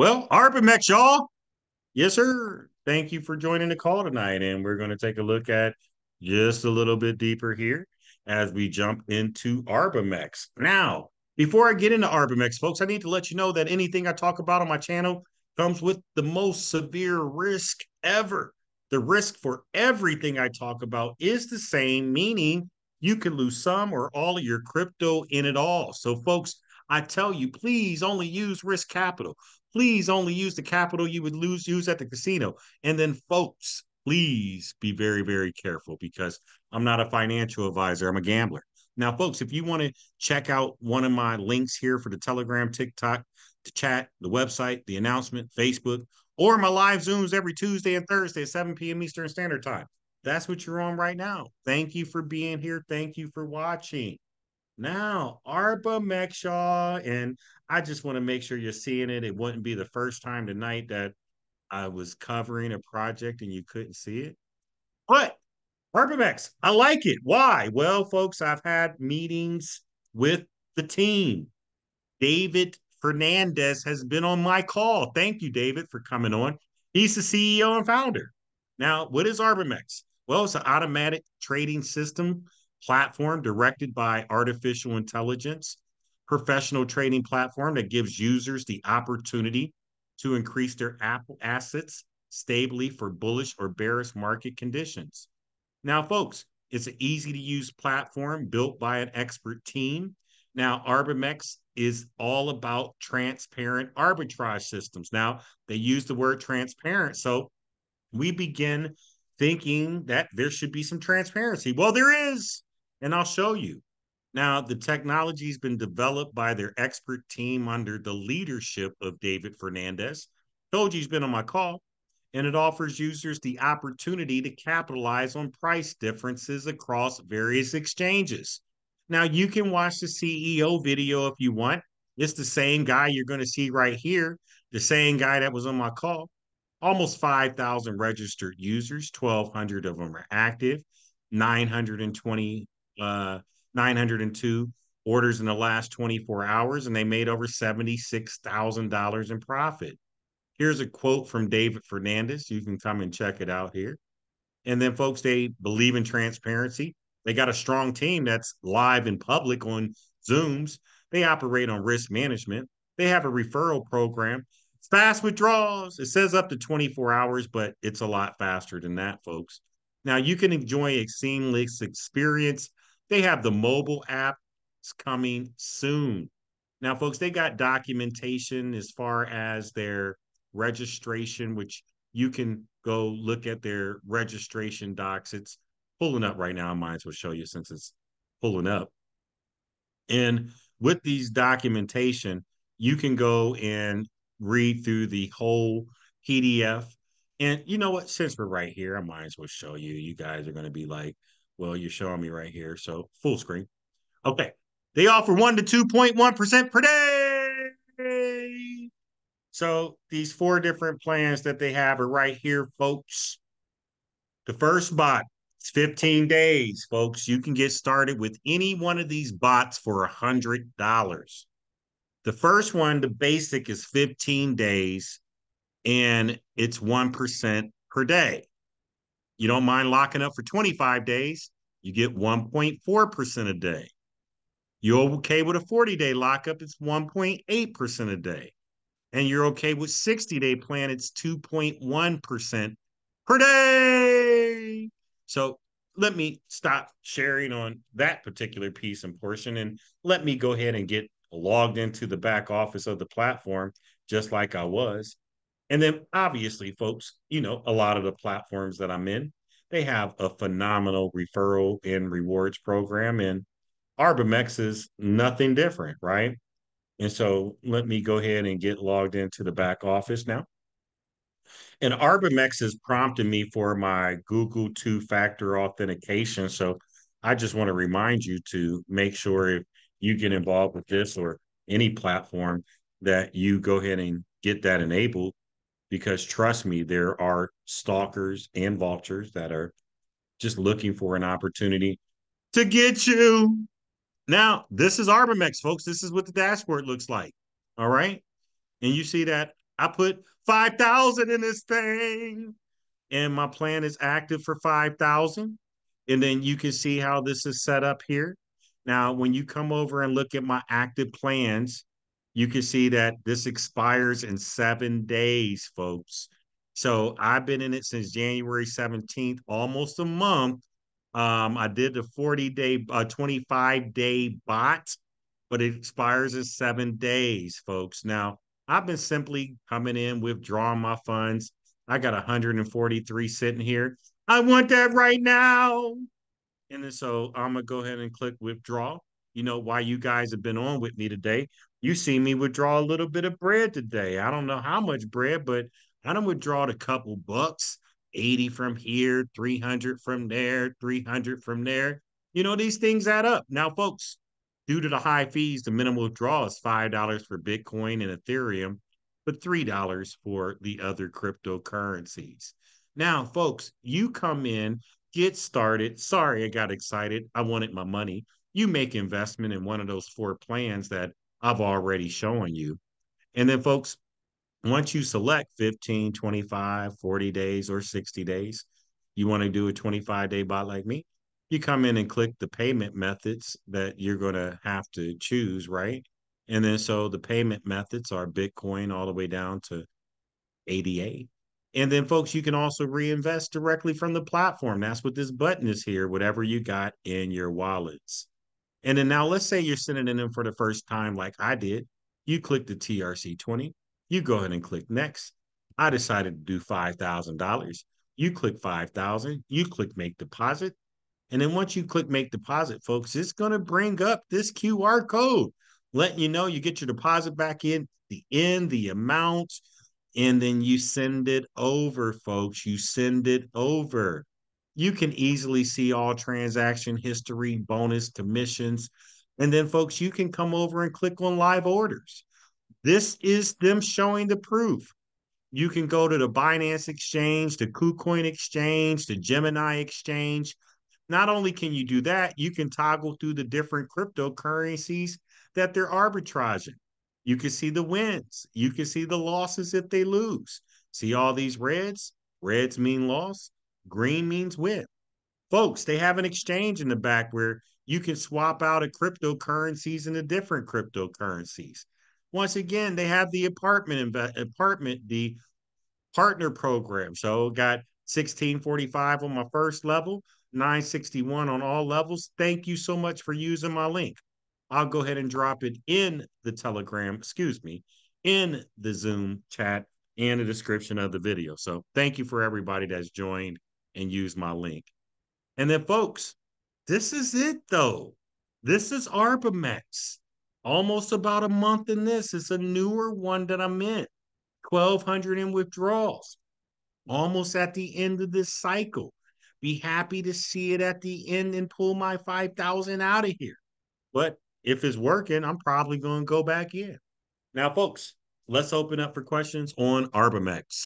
Well, Arbimex, y'all. Yes, sir. Thank you for joining the call tonight. And we're going to take a look at just a little bit deeper here as we jump into Arbimex. Now, before I get into Arbimex, folks, I need to let you know that anything I talk about on my channel comes with the most severe risk ever. The risk for everything I talk about is the same, meaning you can lose some or all of your crypto in it all. So, folks, I tell you, please only use risk capital. Please only use the capital you would lose use at the casino. And then, folks, please be very, very careful because I'm not a financial advisor. I'm a gambler. Now, folks, if you want to check out one of my links here for the Telegram, TikTok, the chat, the website, the announcement, Facebook, or my live Zooms every Tuesday and Thursday at 7 p.m. Eastern Standard Time. That's what you're on right now. Thank you for being here. Thank you for watching. Now, Arbimex, y'all, and I just want to make sure you're seeing it. It wouldn't be the first time tonight that I was covering a project and you couldn't see it. But Arbimex, I like it. Why? Well, folks, I've had meetings with the team. David Fernandez has been on my call. Thank you, David, for coming on. He's the CEO and founder. Now, what is Arbimex? Well, it's an automatic trading system platform directed by artificial intelligence, professional trading platform that gives users the opportunity to increase their apple assets stably for bullish or bearish market conditions. Now, folks, it's an easy to use platform built by an expert team. Now, Arbimex is all about transparent arbitrage systems. Now, they use the word transparent. So we begin thinking that there should be some transparency. Well, there is and I'll show you. Now, the technology has been developed by their expert team under the leadership of David Fernandez. Told you he's been on my call, and it offers users the opportunity to capitalize on price differences across various exchanges. Now, you can watch the CEO video if you want. It's the same guy you're going to see right here, the same guy that was on my call. Almost 5,000 registered users, 1,200 of them are active, 920 uh, 902 orders in the last 24 hours, and they made over $76,000 in profit. Here's a quote from David Fernandez. You can come and check it out here. And then, folks, they believe in transparency. They got a strong team that's live in public on Zooms. They operate on risk management. They have a referral program. It's Fast withdrawals. It says up to 24 hours, but it's a lot faster than that, folks. Now you can enjoy a seamless experience they have the mobile app it's coming soon. Now, folks, they got documentation as far as their registration, which you can go look at their registration docs. It's pulling up right now. I might as well show you since it's pulling up. And with these documentation, you can go and read through the whole PDF. And you know what? Since we're right here, I might as well show you. You guys are going to be like, well, you're showing me right here. So full screen. Okay. They offer 1 to 2.1% per day. So these four different plans that they have are right here, folks. The first bot, it's 15 days, folks. You can get started with any one of these bots for $100. The first one, the basic, is 15 days and it's 1% per day. You don't mind locking up for 25 days, you get 1.4% a day. You're okay with a 40 day lockup, it's 1.8% a day. And you're okay with 60 day plan, it's 2.1% per day. So let me stop sharing on that particular piece and portion and let me go ahead and get logged into the back office of the platform just like I was. And then obviously, folks, you know, a lot of the platforms that I'm in, they have a phenomenal referral and rewards program. And Arbimex is nothing different, right? And so let me go ahead and get logged into the back office now. And Arbimex is prompting me for my Google two factor authentication. So I just want to remind you to make sure if you get involved with this or any platform that you go ahead and get that enabled because trust me, there are stalkers and vultures that are just looking for an opportunity to get you. Now, this is Arbimex, folks. This is what the dashboard looks like. All right. And you see that I put 5,000 in this thing and my plan is active for 5,000. And then you can see how this is set up here. Now, when you come over and look at my active plans, you can see that this expires in seven days, folks. So I've been in it since January 17th, almost a month. Um, I did the 40 day, uh, 25 day bot, but it expires in seven days, folks. Now, I've been simply coming in, withdrawing my funds. I got 143 sitting here. I want that right now. And then so I'm gonna go ahead and click withdraw. You know why you guys have been on with me today. You see me withdraw a little bit of bread today. I don't know how much bread, but I don't withdraw a couple bucks, 80 from here, 300 from there, 300 from there. You know, these things add up. Now, folks, due to the high fees, the minimum withdrawal is $5 for Bitcoin and Ethereum, but $3 for the other cryptocurrencies. Now, folks, you come in, get started. Sorry, I got excited. I wanted my money. You make investment in one of those four plans that I've already shown you. And then, folks, once you select 15, 25, 40 days, or 60 days, you want to do a 25 day bot like me, you come in and click the payment methods that you're going to have to choose, right? And then so the payment methods are Bitcoin all the way down to ADA. And then, folks, you can also reinvest directly from the platform. That's what this button is here, whatever you got in your wallets. And then now let's say you're sending it in for the first time, like I did. You click the TRC20, you go ahead and click next. I decided to do $5,000. You click 5,000, you click make deposit. And then once you click make deposit, folks, it's going to bring up this QR code, letting you know you get your deposit back in, the end, the amount, and then you send it over, folks. You send it over you can easily see all transaction history, bonus commissions. And then, folks, you can come over and click on live orders. This is them showing the proof. You can go to the Binance Exchange, the KuCoin Exchange, the Gemini Exchange. Not only can you do that, you can toggle through the different cryptocurrencies that they're arbitraging. You can see the wins. You can see the losses if they lose. See all these reds? Reds mean loss. Green means win. Folks, they have an exchange in the back where you can swap out a cryptocurrencies into different cryptocurrencies. Once again, they have the apartment apartment the partner program. So got 1645 on my first level, 961 on all levels. Thank you so much for using my link. I'll go ahead and drop it in the Telegram, excuse me, in the Zoom chat and the description of the video. So thank you for everybody that's joined and use my link. And then, folks, this is it though. This is Arbimex. Almost about a month in this. It's a newer one that I'm in. 1200 in withdrawals. Almost at the end of this cycle. Be happy to see it at the end and pull my 5,000 out of here. But if it's working, I'm probably going to go back in. Now, folks, let's open up for questions on Arbimex.